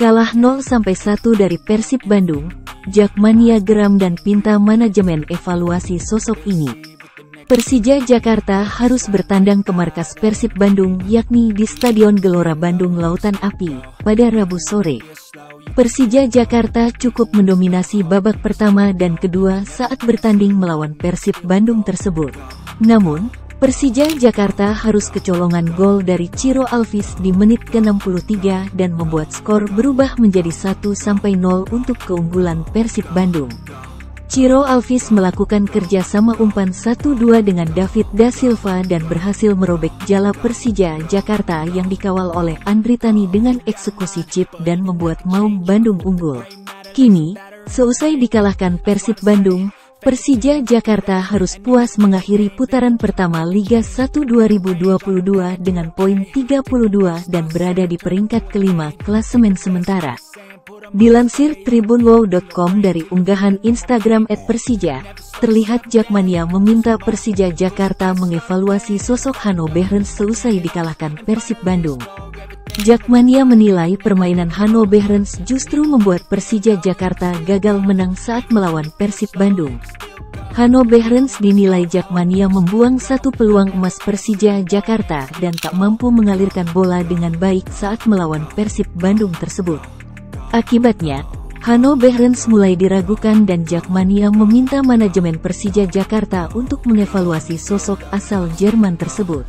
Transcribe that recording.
Kalah 0-1 dari Persib Bandung, Jakmania geram dan pinta manajemen evaluasi sosok ini. Persija Jakarta harus bertandang ke markas Persib Bandung yakni di Stadion Gelora Bandung Lautan Api pada Rabu sore. Persija Jakarta cukup mendominasi babak pertama dan kedua saat bertanding melawan Persib Bandung tersebut. Namun, Persija Jakarta harus kecolongan gol dari Ciro Alvis di menit ke-63 dan membuat skor berubah menjadi 1-0 untuk keunggulan Persib Bandung. Ciro Alvis melakukan kerjasama umpan 1-2 dengan David Da Silva dan berhasil merobek jala Persija Jakarta yang dikawal oleh Andri Tani dengan eksekusi chip dan membuat Maung Bandung unggul. Kini, seusai dikalahkan Persib Bandung, Persija Jakarta harus puas mengakhiri putaran pertama Liga 1 2022 dengan poin 32 dan berada di peringkat kelima klasemen sementara. Dilansir tribunwow.com dari unggahan Instagram @persija, terlihat Jakmania meminta Persija Jakarta mengevaluasi sosok Hano Behrens seusai dikalahkan Persib Bandung. Jakmania menilai permainan Hanno Behrens justru membuat Persija Jakarta gagal menang saat melawan Persib Bandung. Hanno Behrens dinilai Jakmania membuang satu peluang emas Persija Jakarta dan tak mampu mengalirkan bola dengan baik saat melawan Persib Bandung tersebut. Akibatnya, Hanno Behrens mulai diragukan dan Jakmania meminta manajemen Persija Jakarta untuk mengevaluasi sosok asal Jerman tersebut.